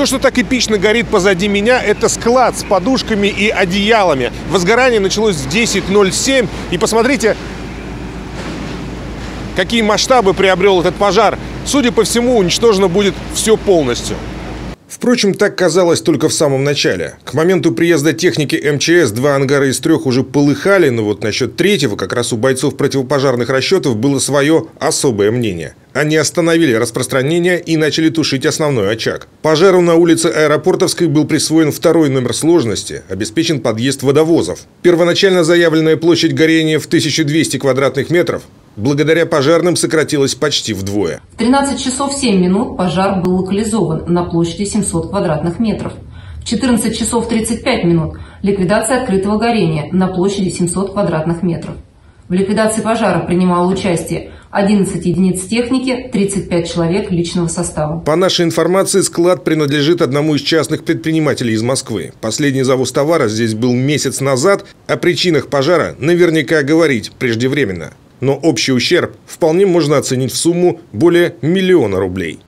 То, что так эпично горит позади меня, это склад с подушками и одеялами. Возгорание началось в 10.07. И посмотрите, какие масштабы приобрел этот пожар. Судя по всему, уничтожено будет все полностью. Впрочем, так казалось только в самом начале. К моменту приезда техники МЧС два ангара из трех уже полыхали, но вот насчет третьего как раз у бойцов противопожарных расчетов было свое особое мнение. Они остановили распространение и начали тушить основной очаг. Пожару на улице Аэропортовской был присвоен второй номер сложности, обеспечен подъезд водовозов. Первоначально заявленная площадь горения в 1200 квадратных метров благодаря пожарным сократилась почти вдвое. В 13 часов 7 минут пожар был локализован на площади 700 квадратных метров. В 14 часов 35 минут ликвидация открытого горения на площади 700 квадратных метров. В ликвидации пожара принимало участие 11 единиц техники, 35 человек личного состава. По нашей информации, склад принадлежит одному из частных предпринимателей из Москвы. Последний завоз товара здесь был месяц назад. О причинах пожара наверняка говорить преждевременно но общий ущерб вполне можно оценить в сумму более миллиона рублей.